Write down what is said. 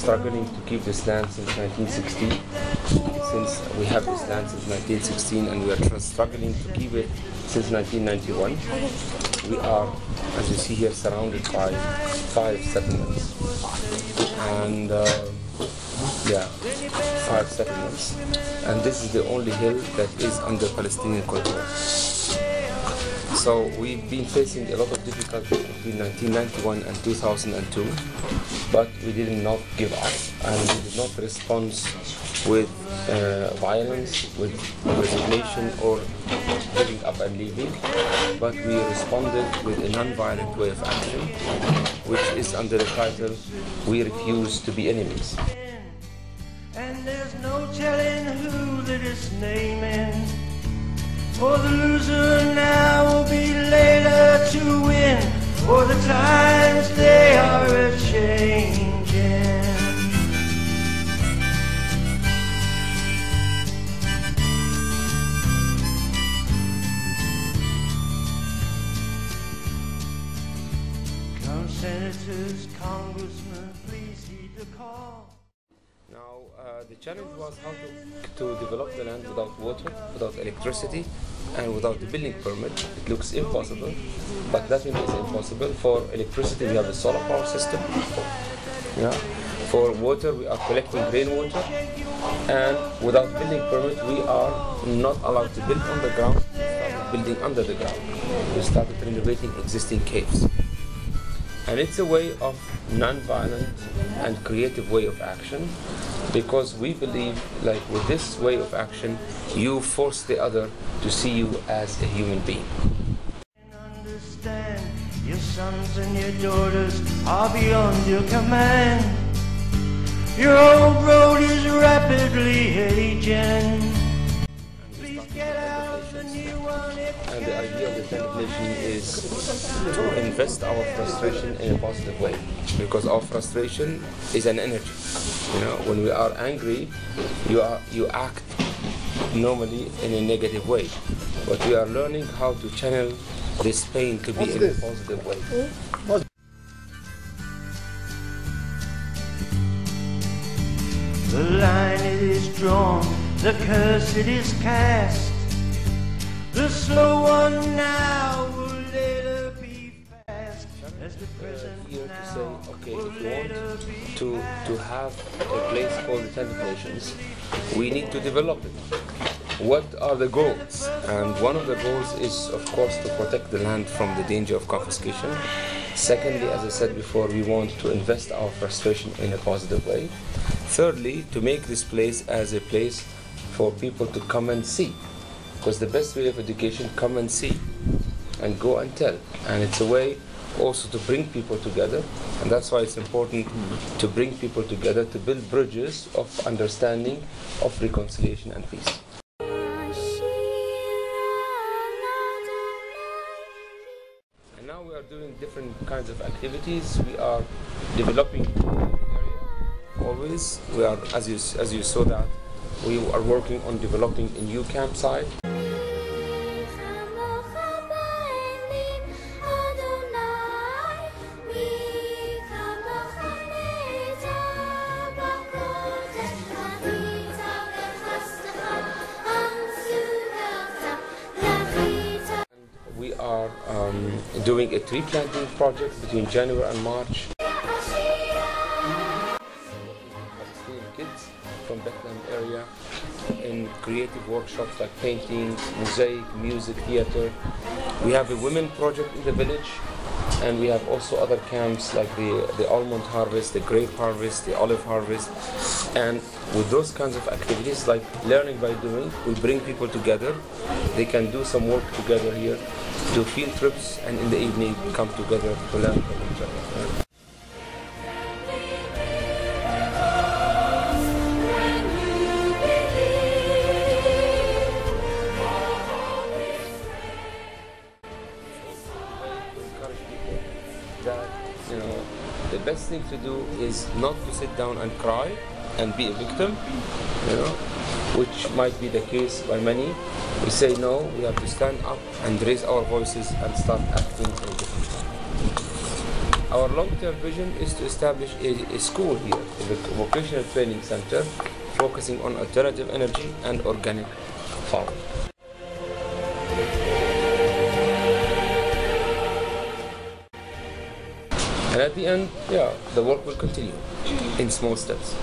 struggling to keep this land since 1916. Since we have this land since 1916 and we are tr- struggling to keep it since 1991. We are, as you see here, surrounded by five settlements. And uh, yeah, five settlements. And this is the only hill that is under Palestinian control. So we've been facing a lot of difficulties between 1991 and 2002, but we did not give up and we did not respond with uh, violence, with resignation or giving up and leaving, but we responded with a non-violent way of action, which is under the title "We Refuse to Be Enemies." And there's no telling who naming. For the loser now will be later to win. For the times they are a changing. Come senators, congressmen, please heed the call. Now, uh, the challenge was how to, to develop the land without water, without electricity, and without the building permit. It looks impossible, but nothing is impossible. For electricity, we have a solar power system. Yeah. For water, we are collecting rainwater, and without building permit, we are not allowed to build on the ground. We started building under the ground. We started renovating existing caves. And it's a way of non-violent and creative way of action because we believe like with this way of action you force the other to see you as a human being. your sons and your daughters are beyond your command. Your old road is rapidly aging. And the idea of the Nation is to invest our frustration in a positive way because our frustration is an energy. You know, when we are angry, you are you act normally in a negative way, but we are learning how to channel this pain to be in a positive way. The line it is drawn, the curse it is cast. The slow one now will later be fast. As the present here to say, okay, if you want to, to have a place called the Tent of Nations, we need to develop it. What are the goals? And one of the goals is, of course, to protect the land from the danger of confiscation. Secondly, as I said before, we want to invest our frustration in a positive way. Thirdly, to make this place as a place for people to come and see. Because the best way of education, come and see and go and tell. And it's a way also to bring people together. And that's why it's important to bring people together to build bridges of understanding, of reconciliation and peace. And now we are doing different kinds of activities. We are developing area always. We are, as you, as you saw that, we are working on developing a new campsite. We are um, doing a tree planting project between January and March. Area in creative workshops like painting, mosaic, music, theater. We have a women project in the village and we have also other camps like the, the almond harvest, the grape harvest, the olive harvest. And with those kinds of activities like learning by doing, we bring people together. They can do some work together here, do field trips and in the evening come together to learn from each other. Best thing to do is not to sit down and cry and be a victim, you know, which might be the case by many. We say no, we have to stand up and raise our voices and start acting in different way. our long-term vision is to establish a, a school here, a vocational training center focusing on alternative energy and organic farming. And at the end, yeah, the work will continue in small steps.